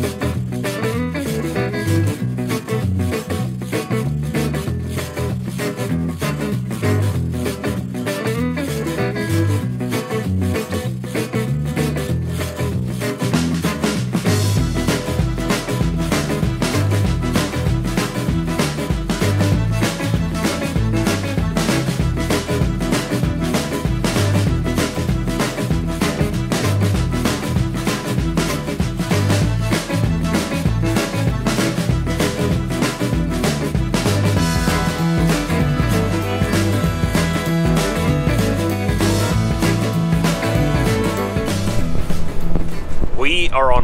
We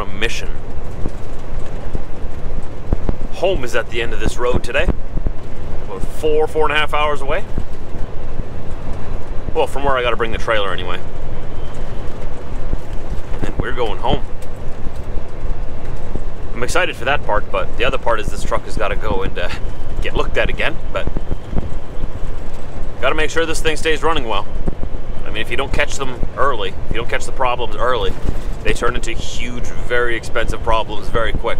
on a mission. Home is at the end of this road today. About four, four and a half hours away. Well, from where I gotta bring the trailer anyway. And then we're going home. I'm excited for that part, but the other part is this truck has gotta go and uh, get looked at again, but gotta make sure this thing stays running well. I mean, if you don't catch them early, if you don't catch the problems early, they turn into huge, very expensive problems very quick.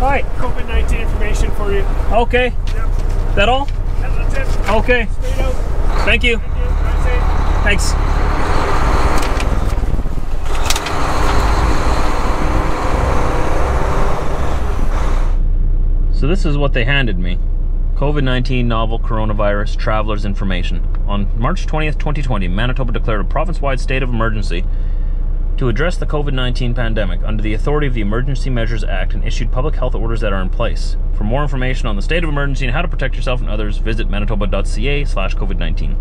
Hi. COVID-19 information for you. Okay. Yep. That all? That's it. Okay. Out. Thank you. Thank you. Thanks. So this is what they handed me. COVID-19 novel coronavirus travelers information. On March 20th, 2020, Manitoba declared a province-wide state of emergency to address the COVID-19 pandemic under the authority of the Emergency Measures Act and issued public health orders that are in place. For more information on the state of emergency and how to protect yourself and others, visit manitoba.ca slash COVID-19.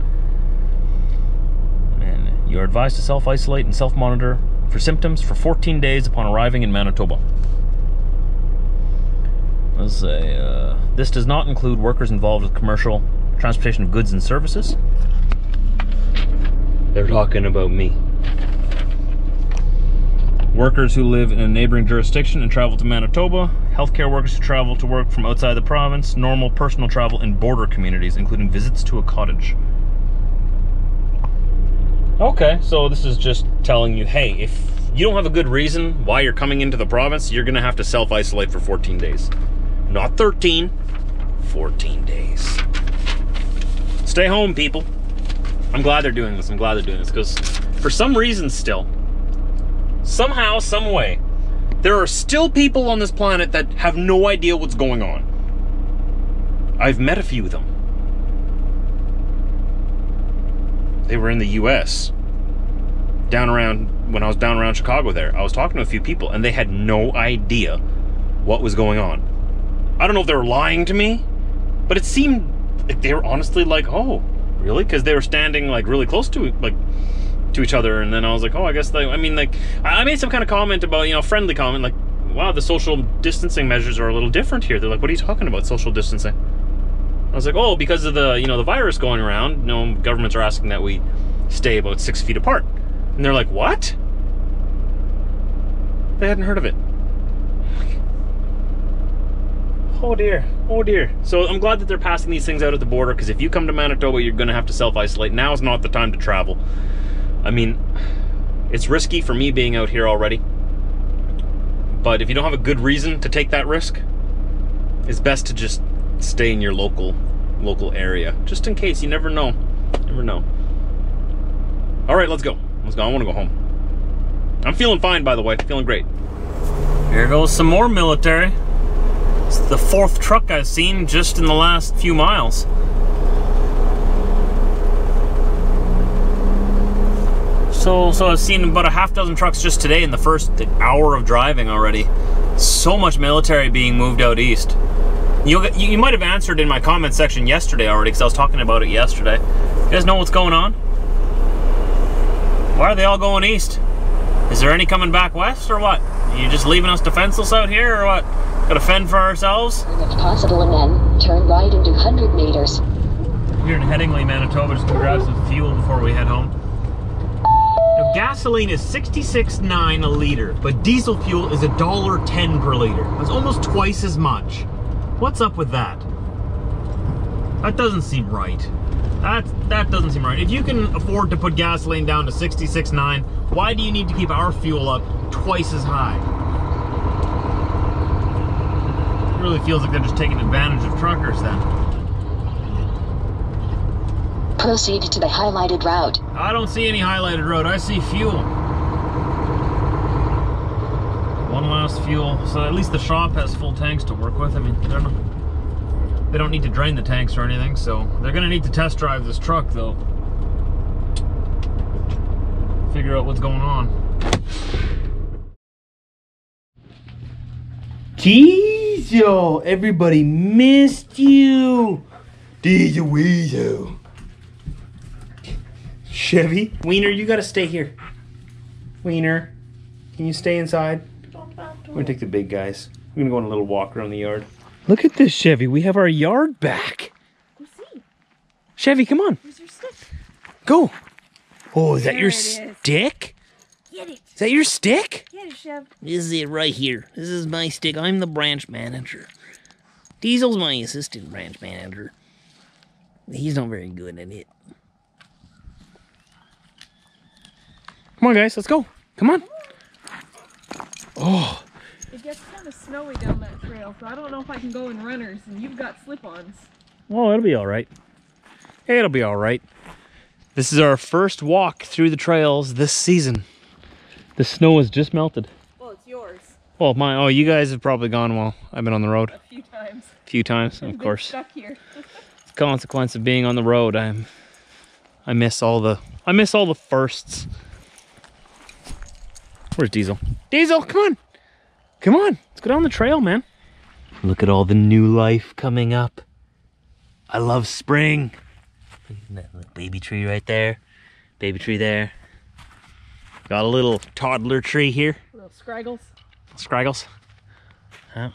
And you're advised to self-isolate and self-monitor for symptoms for 14 days upon arriving in Manitoba. Let's say, uh, this does not include workers involved with commercial transportation of goods and services. They're talking about me. Workers who live in a neighboring jurisdiction and travel to Manitoba, healthcare workers who travel to work from outside the province, normal personal travel in border communities, including visits to a cottage. Okay, so this is just telling you hey, if you don't have a good reason why you're coming into the province, you're gonna have to self isolate for 14 days. Not 13, 14 days. Stay home, people. I'm glad they're doing this. I'm glad they're doing this because for some reason, still, somehow, some way, there are still people on this planet that have no idea what's going on. I've met a few of them. They were in the US. Down around, when I was down around Chicago there, I was talking to a few people and they had no idea what was going on. I don't know if they were lying to me, but it seemed like they were honestly like, oh, really? Because they were standing like really close to like to each other, and then I was like, oh, I guess they. I mean, like, I made some kind of comment about you know friendly comment like, wow, the social distancing measures are a little different here. They're like, what are you talking about, social distancing? I was like, oh, because of the you know the virus going around, you know, governments are asking that we stay about six feet apart, and they're like, what? They hadn't heard of it. Oh dear, oh dear. So I'm glad that they're passing these things out at the border because if you come to Manitoba, you're going to have to self isolate. Now is not the time to travel. I mean, it's risky for me being out here already. But if you don't have a good reason to take that risk, it's best to just stay in your local local area just in case you never know. Never know. All right, let's go. Let's go. I want to go home. I'm feeling fine by the way. Feeling great. Here goes some more military. It's the fourth truck I've seen just in the last few miles. So, so I've seen about a half dozen trucks just today in the first hour of driving already. So much military being moved out east. You, you, you might have answered in my comment section yesterday already because I was talking about it yesterday. You guys know what's going on? Why are they all going east? Is there any coming back west or what? Are you just leaving us defenseless out here or what? Gotta fend for ourselves? If possible, and then turn right into 100 meters. Here in Headingley, Manitoba, just gonna grab some fuel before we head home. Now, gasoline is 66.9 a liter, but diesel fuel is $1.10 per liter. That's almost twice as much. What's up with that? That doesn't seem right. That that doesn't seem right. If you can afford to put gasoline down to 66.9, why do you need to keep our fuel up twice as high? It really feels like they're just taking advantage of truckers then. Proceed to the highlighted route. I don't see any highlighted road. I see fuel. One last fuel. So at least the shop has full tanks to work with. I mean, they're not, they don't need to drain the tanks or anything, so they're gonna need to test drive this truck though. Figure out what's going on. Diesel! Everybody missed you! Diesel Weasel. Chevy, Wiener, you gotta stay here. Wiener, can you stay inside? We're gonna take the big guys. We're gonna go on a little walk around the yard. Look at this, Chevy. We have our yard back. Chevy, come on. Where's your stick? Go. Oh, is that your it is. stick? Get it. Is that your stick? Get it, Chev. This is it right here. This is my stick. I'm the branch manager. Diesel's my assistant branch manager. He's not very good at it. Come on, guys, let's go. Come on. Oh, It gets kind of snowy down that trail, so I don't know if I can go in runners, and you've got slip-ons. well, it'll be all right. It'll be all right. This is our first walk through the trails this season. The snow has just melted. Well, it's yours. Well, my oh, you guys have probably gone while I've been on the road A few times. a few times, of course. Stuck here. consequence of being on the road. I'm I miss all the I miss all the firsts. Where's Diesel? Diesel, come on. Come on. Let's go down the trail, man. Look at all the new life coming up. I love spring. That little baby tree right there. Baby tree there. Got a little toddler tree here. Little scraggles. Scraggles. Yeah.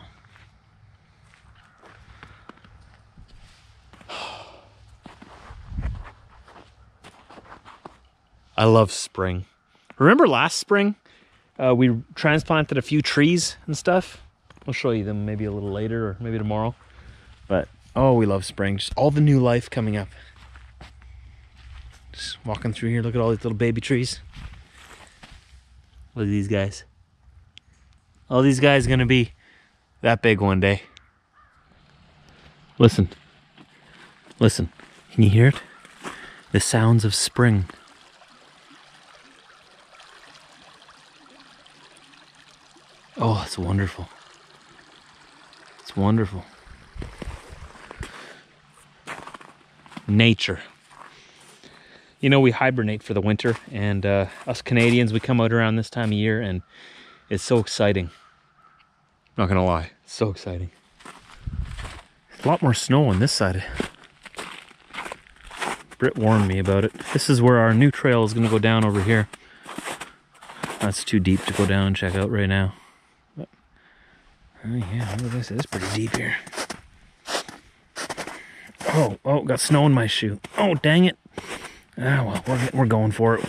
I love spring. Remember last spring? Uh, we transplanted a few trees and stuff. I'll show you them maybe a little later or maybe tomorrow. But oh, we love spring. Just all the new life coming up. Just walking through here. Look at all these little baby trees. Look at these guys. All these guys gonna be that big one day. Listen. Listen. Can you hear it? The sounds of spring. Oh, it's wonderful. It's wonderful. Nature. You know, we hibernate for the winter, and uh, us Canadians, we come out around this time of year, and it's so exciting. Not gonna lie, it's so exciting. A lot more snow on this side. Brit warned me about it. This is where our new trail is gonna go down over here. That's too deep to go down and check out right now. But, oh yeah, look at this. It's pretty deep here. Oh, oh, got snow in my shoe. Oh, dang it. Ah, well, we're, we're going for it.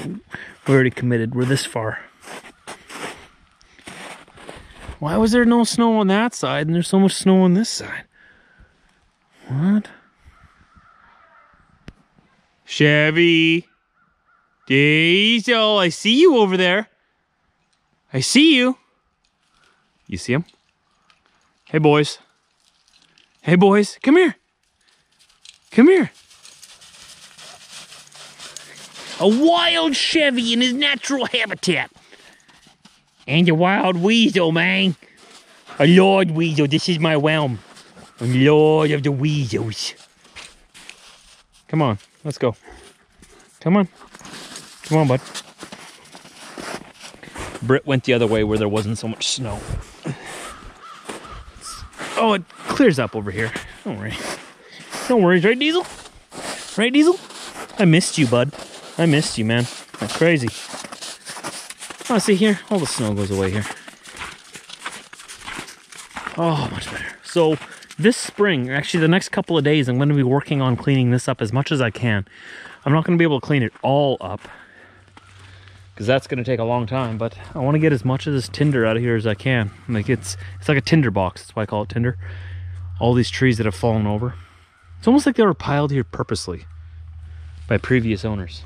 We're already committed. We're this far. Why was there no snow on that side and there's so much snow on this side? What? Chevy. Diesel, I see you over there. I see you. You see him? Hey, boys. Hey, boys, come here. Come here. A wild Chevy in his natural habitat. And a wild weasel, man. A lord weasel. This is my realm. I'm lord of the weasels. Come on, let's go. Come on. Come on, bud. Brit went the other way where there wasn't so much snow. Oh, it clears up over here. Don't worry. Don't worry, right, Diesel? Right, Diesel? I missed you, bud. I missed you, man. That's crazy. Oh, see here? All the snow goes away here. Oh, much better. So, this spring, actually the next couple of days, I'm going to be working on cleaning this up as much as I can. I'm not going to be able to clean it all up because that's going to take a long time, but I want to get as much of this tinder out of here as I can. Like it's it's like a tinder box. That's why I call it tinder. All these trees that have fallen over. It's almost like they were piled here purposely. by previous owners.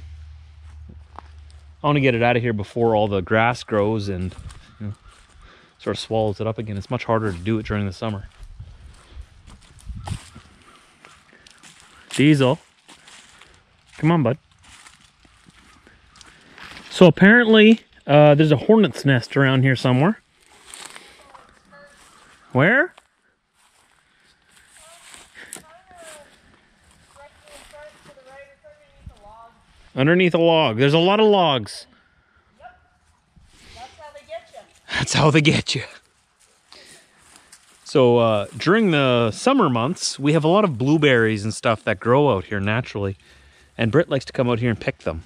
I want to get it out of here before all the grass grows and you know, sort of swallows it up again. It's much harder to do it during the summer. Diesel. Come on, bud. So apparently, uh, there's a hornet's nest around here somewhere. Where? Underneath a log. There's a lot of logs. Yep. That's how they get you. That's how they get you. So uh, during the summer months, we have a lot of blueberries and stuff that grow out here naturally. And Brit likes to come out here and pick them.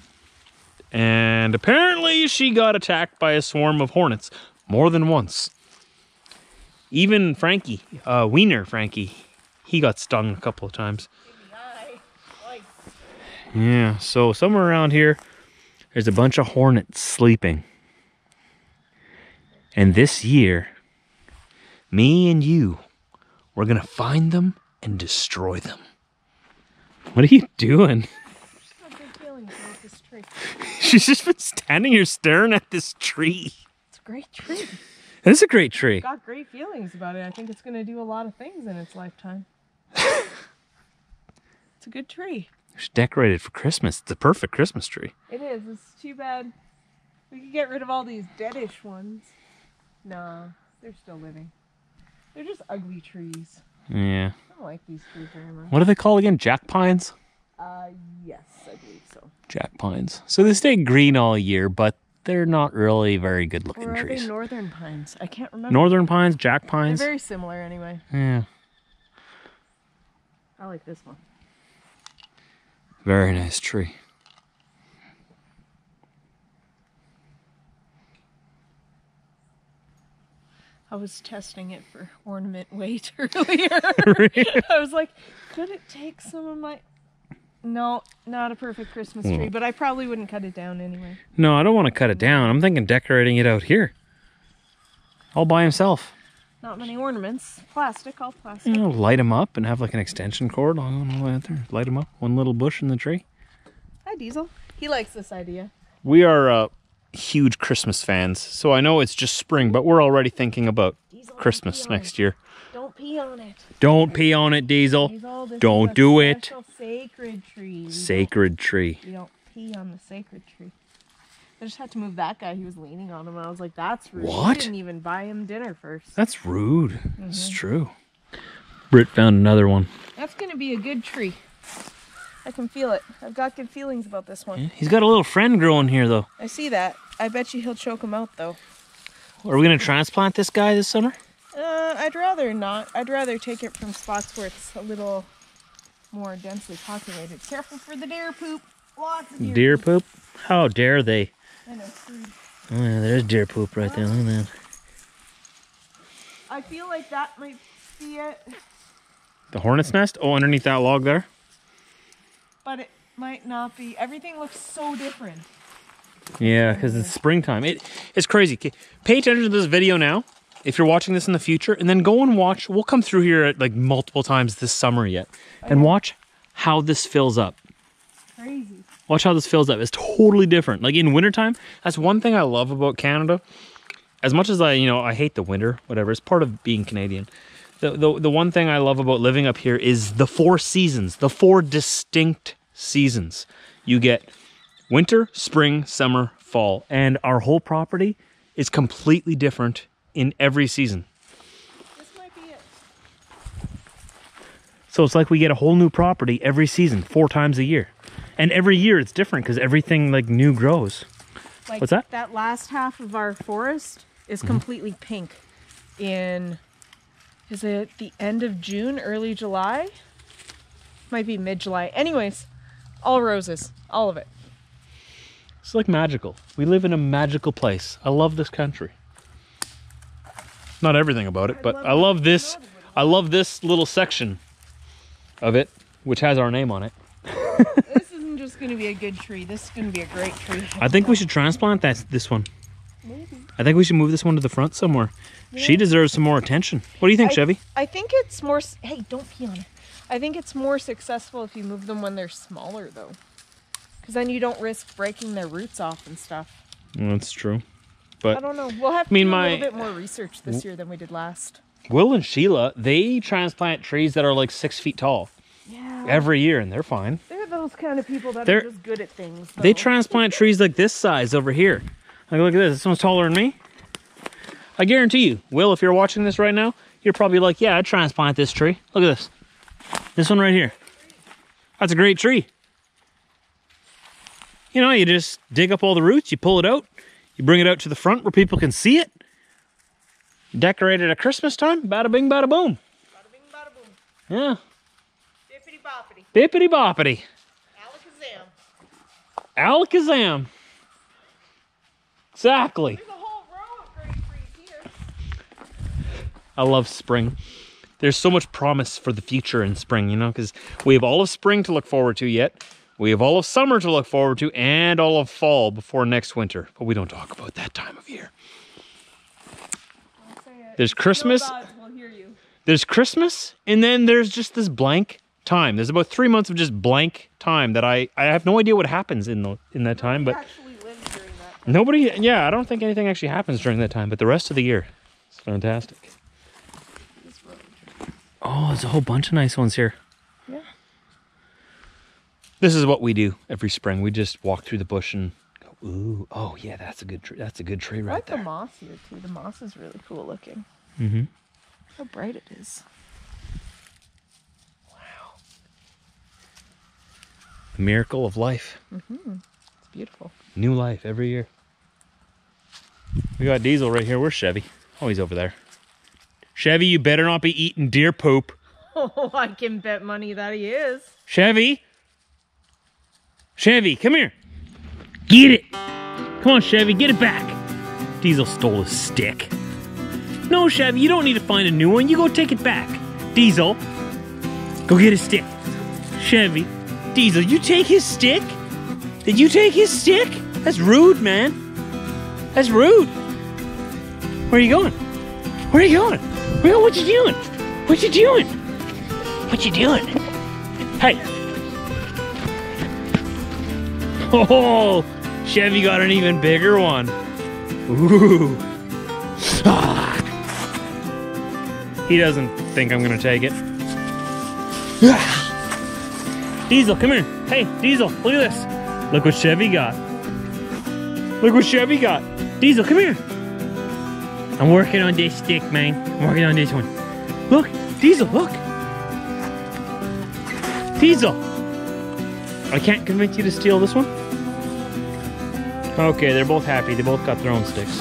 And apparently she got attacked by a swarm of hornets more than once. Even Frankie, uh, Wiener Frankie, he got stung a couple of times. Yeah, so somewhere around here, there's a bunch of hornets sleeping. And this year, me and you, we're gonna find them and destroy them. What are you doing? I have good feelings about this tree. She's just been standing here staring at this tree. It's a great tree. It is a great tree. Got great feelings about it. I think it's gonna do a lot of things in its lifetime. it's a good tree. It's decorated for Christmas. It's a perfect Christmas tree. It is. It's too bad. We could get rid of all these deadish ones. No, they're still living. They're just ugly trees. Yeah. I don't like these trees very much. What do they call again? Jack pines? Uh, yes, I believe so. Jack pines. So they stay green all year, but they're not really very good looking Or are trees. they northern pines? I can't remember. Northern pines, Jack pines. They're very similar anyway. yeah. I like this one. Very nice tree. I was testing it for ornament weight earlier. I was like, could it take some of my. No, not a perfect Christmas tree, hmm. but I probably wouldn't cut it down anyway. No, I don't want to cut it down. I'm thinking decorating it out here. All by himself. Not many ornaments. Plastic, all plastic. You know, light them up and have like an extension cord on all the way out there. Light them up. One little bush in the tree. Hi, Diesel. He likes this idea. We are uh, huge Christmas fans, so I know it's just spring, but we're already thinking about Diesel, Christmas don't next year. Don't pee on it. Don't pee on it, Diesel. Diesel, Don't do it. Sacred tree. Sacred tree. Don't, don't pee on the sacred tree. I just had to move that guy. He was leaning on him. I was like, "That's rude." What? We didn't even buy him dinner first. That's rude. It's true. Brit found another one. That's gonna be a good tree. I can feel it. I've got good feelings about this one. He's got a little friend growing here, though. I see that. I bet you he'll choke him out though. Are we going to transplant this guy this summer? Uh, I'd rather not. I'd rather take it from spots where it's a little more densely populated. Careful for the deer poop. Lots of deer. Deer poop? How dare they? I know, food. Oh, yeah, there's deer poop right there. Look at that. I feel like that might be it, The hornet's nest? Oh, underneath that log there? but it might not be. Everything looks so different. Yeah, because it's springtime. It, it's crazy. Pay attention to this video now if you're watching this in the future, and then go and watch. We'll come through here at, like multiple times this summer yet, and watch how this fills up. Crazy. Watch how this fills up. It's totally different. Like in wintertime, that's one thing I love about Canada. As much as I, you know, I hate the winter, whatever, it's part of being Canadian. The, the, the one thing I love about living up here is the four seasons, the four distinct seasons. You get winter, spring, summer, fall, and our whole property is completely different in every season. So it's like we get a whole new property every season, four times a year. And every year it's different because everything like new grows. Like What's that? That last half of our forest is Mm-hmm. completely pink. In is it the end of June, early July? Might be mid July. Anyways, all roses, all of it. It's like magical. We live in a magical place. I love this country. Not everything about it, but I love this. I love this little section of it, which has our name on it. This isn't just going to be a good tree. This is going to be a great tree. I think we should transplant that this one. I think we should move this one to the front somewhere. She deserves some more attention. What do you think, I- Chevy? I think it's more. Hey, don't pee on it. I think it's more successful if you move them when they're smaller, though. Because then you don't risk breaking their roots off and stuff. Mm, that's true. But I don't know. We'll have to mean, do a little bit more research this year than we did last. Will and Sheila, they transplant trees that are like six feet tall Yeah. every year, and they're fine. They're those kind of people that They're- are just good at things. They transplant trees like this size over here. Like, look at this. This one's taller than me. I guarantee you, Will, if you're watching this right now, you're probably like, yeah, I'd transplant this tree. Look at this. This one right here. That's a great tree. You know, you just dig up all the roots, you pull it out, you bring it out to the front where people can see it. Decorate it at Christmas time, bada bing, bada boom. Bada bing, bada boom. Yeah. Bippity boppity. Bippity boppity. Alakazam. Alakazam. Exactly. There's a whole row of great trees Exactly. I love spring. There's so much promise for the future in spring, you know, because we have all of spring to look forward to yet. We have all of summer to look forward to and all of fall before next winter. But we don't talk about that time of year. There's Christmas. We'll hear you. There's Christmas, and then there's just this blank time. There's about three months of just blank time that I, I have no idea what happens in the in that time, but. Nobody, yeah, I don't think anything actually happens during that time, but the rest of the year, it's fantastic. Oh, there's a whole bunch of nice ones here. Yeah. This is what we do every spring. We just walk through the bush and go, ooh, oh yeah, that's a good tree. That's a good tree I right like the moss here too. The moss is really cool looking. Mm-hmm. How bright it is. Miracle of life. Mm -hmm. It's beautiful. New life every year. We got Diesel right here. Where's Chevy? Oh, he's over there. Chevy, you better not be eating deer poop. Oh, I can bet money that he is. Chevy. Chevy, come here. Get it. Come on, Chevy, get it back. Diesel stole his stick. No, Chevy, you don't need to find a new one. You go take it back. Diesel, go get his stick. Chevy, Diesel, you take his stick? Did you take his stick? That's rude, man. That's rude. Where are you going? Where are you going? Where, what you doing? What you doing? What you doing? Hey. Oh, Chevy got an even bigger one. Ooh. Ah. He doesn't think I'm gonna take it. Ah. Diesel, come here. Hey, Diesel, look at this. Look what Chevy got. Look what Chevy got. Diesel, come here. I'm working on this stick, man. I'm working on this one. Look, Diesel, look. Diesel. I can't convince you to steal this one. Okay, they're both happy. They both got their own sticks.